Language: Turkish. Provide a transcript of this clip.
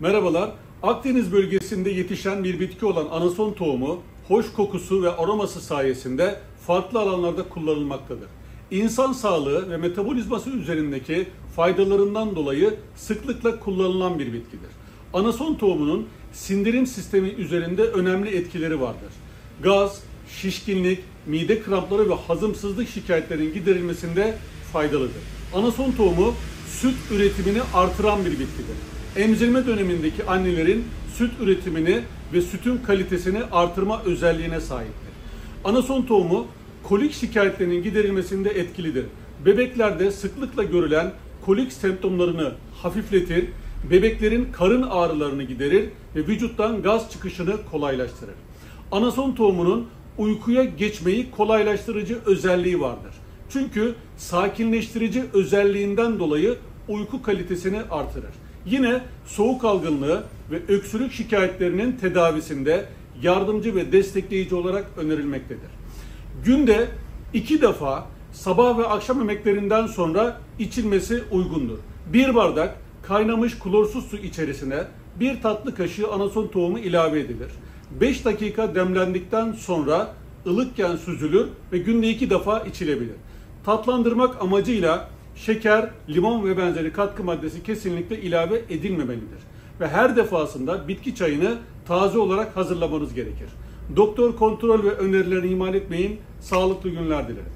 Merhabalar. Akdeniz bölgesinde yetişen bir bitki olan anason tohumu hoş kokusu ve aroması sayesinde farklı alanlarda kullanılmaktadır. İnsan sağlığı ve metabolizması üzerindeki faydalarından dolayı sıklıkla kullanılan bir bitkidir. Anason tohumunun sindirim sistemi üzerinde önemli etkileri vardır. Gaz, şişkinlik, mide krampları ve hazımsızlık şikayetlerinin giderilmesinde faydalıdır. Anason tohumu süt üretimini artıran bir bitkidir. Emzirme dönemindeki annelerin süt üretimini ve sütün kalitesini artırma özelliğine sahiptir. Anason tohumu kolik şikayetlerinin giderilmesinde etkilidir. Bebeklerde sıklıkla görülen kolik semptomlarını hafifletir, bebeklerin karın ağrılarını giderir ve vücuttan gaz çıkışını kolaylaştırır. Anason tohumunun uykuya geçmeyi kolaylaştırıcı özelliği vardır. Çünkü sakinleştirici özelliğinden dolayı uyku kalitesini artırır. Yine soğuk algınlığı ve öksürük şikayetlerinin tedavisinde yardımcı ve destekleyici olarak önerilmektedir. Günde iki defa sabah ve akşam yemeklerinden sonra içilmesi uygundur. Bir bardak kaynamış klorsuz su içerisine bir tatlı kaşığı anason tohumu ilave edilir. 5 dakika demlendikten sonra ılıkken süzülür ve günde iki defa içilebilir. Tatlandırmak amacıyla şeker, limon ve benzeri katkı maddesi kesinlikle ilave edilmemelidir. Ve her defasında bitki çayını taze olarak hazırlamanız gerekir. Doktor kontrol ve önerilerini ihmal etmeyin. Sağlıklı günler dilerim.